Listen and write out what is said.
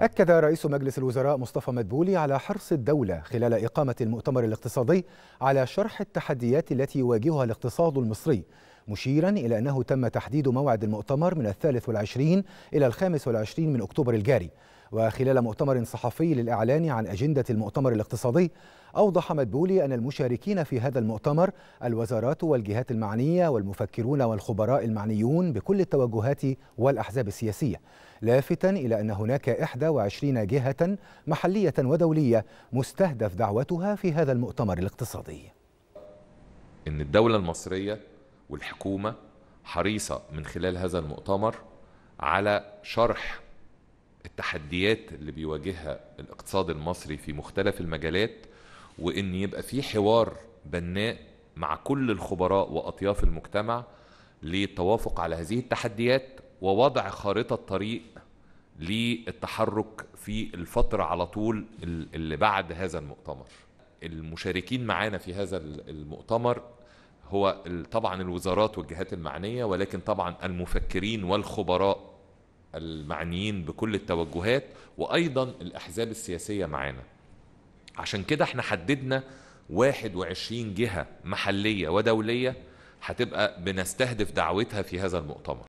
أكد رئيس مجلس الوزراء مصطفى مدبولي على حرص الدولة خلال إقامة المؤتمر الاقتصادي على شرح التحديات التي يواجهها الاقتصاد المصري. مشيرا إلى أنه تم تحديد موعد المؤتمر من الثالث والعشرين إلى الخامس والعشرين من أكتوبر الجاري. وخلال مؤتمر صحفي للإعلان عن أجندة المؤتمر الاقتصادي أوضح مدبولي أن المشاركين في هذا المؤتمر الوزارات والجهات المعنية والمفكرون والخبراء المعنيون بكل التوجهات والأحزاب السياسية لافتا إلى أن هناك 21 جهة محلية ودولية مستهدف دعوتها في هذا المؤتمر الاقتصادي. إن الدولة المصرية والحكومة حريصة من خلال هذا المؤتمر على شرح التحديات اللي بيواجهها الاقتصاد المصري في مختلف المجالات وإن يبقى في حوار بناء مع كل الخبراء وأطياف المجتمع للتوافق على هذه التحديات ووضع خارطة طريق للتحرك في الفترة على طول اللي بعد هذا المؤتمر. المشاركين معانا في هذا المؤتمر هو طبعا الوزارات والجهات المعنية ولكن طبعا المفكرين والخبراء المعنيين بكل التوجهات وأيضا الأحزاب السياسية معانا. عشان كده إحنا حددنا 21 جهة محلية ودولية هتبقى بنستهدف دعوتها في هذا المؤتمر.